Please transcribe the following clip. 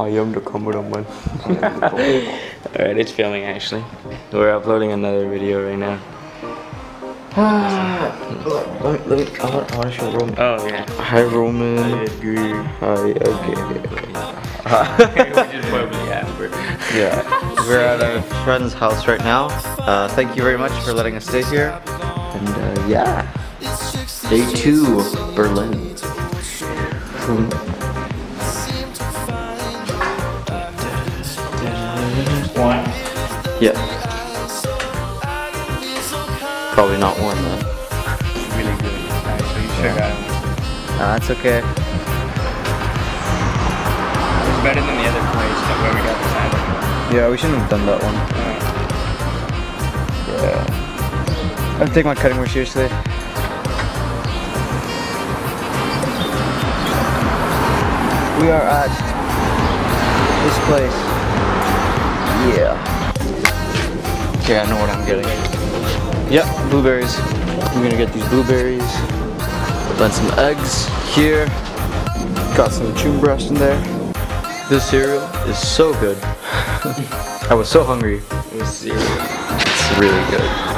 I am the cameraman. Alright, it's filming actually. We're uploading another video right now. let me, let me, I want, I want to show Roman. Oh yeah. Hi Roman. Edgar. Hi, okay. Probably after. yeah, we're at a friend's house right now. Uh, thank you very much for letting us stay here. And uh, yeah, day two, Berlin. Yeah. Probably not one though. Really good. Alright, so you sure got it. Uh, that's okay. It's better than the other place that where we got the salad. Yeah, we shouldn't have done that one. Yeah. I have to take my cutting more seriously. We are at this place. Yeah. Okay, I know what I'm getting. Yep, blueberries. I'm gonna get these blueberries. Then some eggs here. Got some tune breast in there. This cereal is so good. I was so hungry. It was zero. It's really good.